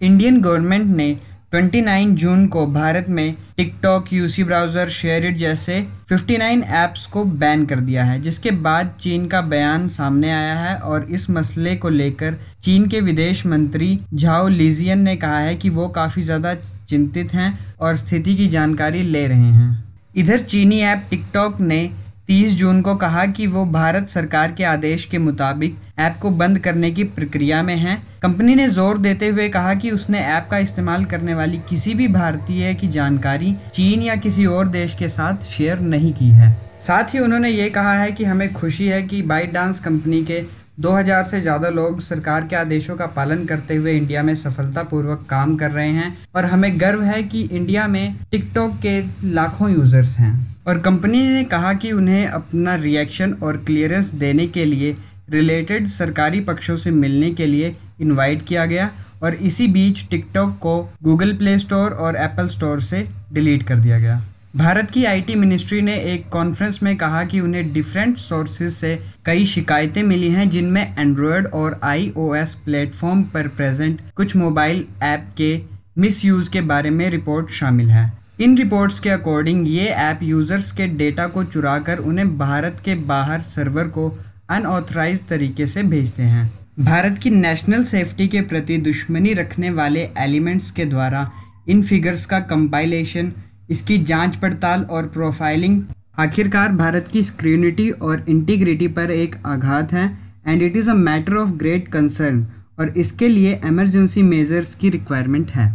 Indian government ने 29 जून को भारत में टिकटॉक यूसी ब्राउज़र शेयर जैसे 59 ऐप्स को बैन कर दिया है, जिसके बाद चीन का बयान सामने आया है और इस मसले को लेकर चीन के विदेश मंत्री झाओ लीजियन ने कहा है कि वो काफ़ी ज़्यादा चिंतित हैं और स्थिति की जानकारी ले रहे हैं। इधर चीनी ऐप टिकटॉक ने 30 जून को कहा कि वो भारत सरकार के आदेश के मुताबिक ऐप को बंद करने की प्रक्रिया में है। कंपनी ने ज़ोर देते हुए कहा कि उसने ऐप का इस्तेमाल करने वाली किसी भी भारतीय की जानकारी चीन या किसी और देश के साथ शेयर नहीं की है। साथ ही उन्होंने ये कहा है कि हमें खुशी है कि बाइट डांस कंपनी के 2000 से ज़्यादा लोग सरकार के आदेशों का पालन करते हुए इंडिया में सफलतापूर्वक काम कर रहे हैं और हमें गर्व है कि इंडिया में टिकटॉक के लाखों यूज़र्स हैं। और कंपनी ने कहा कि उन्हें अपना रिएक्शन और क्लियरेंस देने के लिए रिलेटेड सरकारी पक्षों से मिलने के लिए इनवाइट किया गया और इसी बीच टिकटॉक को गूगल प्ले स्टोर और एप्पल स्टोर से डिलीट कर दिया गया। भारत की आईटी मिनिस्ट्री ने एक कॉन्फ्रेंस में कहा कि उन्हें डिफरेंट सोर्सेज से कई शिकायतें मिली हैं, जिनमें एंड्रॉयड और आईओएस प्लेटफॉर्म पर प्रेजेंट कुछ मोबाइल ऐप के मिसयूज़ के बारे में रिपोर्ट शामिल है। इन रिपोर्ट्स के अकॉर्डिंग ये ऐप यूज़र्स के डेटा को चुरा कर उन्हें भारत के बाहर सर्वर को अनऑथराइज तरीके से भेजते हैं। भारत की नेशनल सेफ्टी के प्रति दुश्मनी रखने वाले एलिमेंट्स के द्वारा इन फिगर्स का कंपाइलेशन इसकी जाँच पड़ताल और प्रोफाइलिंग आखिरकार भारत की स्क्रीनिटी और इंटीग्रिटी पर एक आघात है and it is a matter of great concern और इसके लिए एमरजेंसी मेजर्स की रिक्वायरमेंट है।